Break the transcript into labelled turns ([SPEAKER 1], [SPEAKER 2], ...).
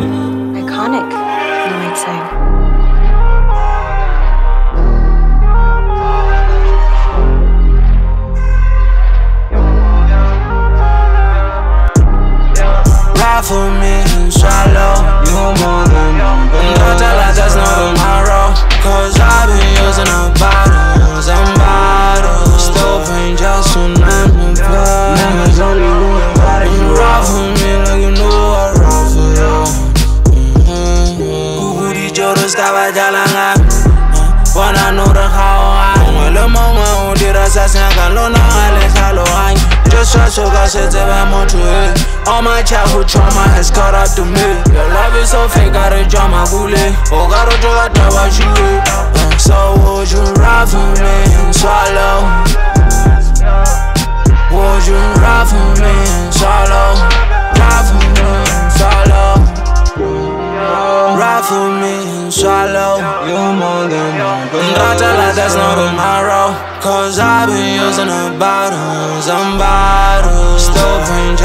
[SPEAKER 1] Iconic, you might say. for me, shallow, you want Jodo stava jalanga Wanna know the how I Le moment où dira ça c'est un galon dans les salons Just try so God said that I'm on to it All my childhood trauma has caught up to me. Your love is so fake, gotta draw my gule draw that what you uh, So would you ride for me and swallow? Would you ride for me and swallow? Ride for me and swallow. Ride for me swallow. You more than one. Don't tell like that's not tomorrow Cause I've been using the bottles and bottles. Still bring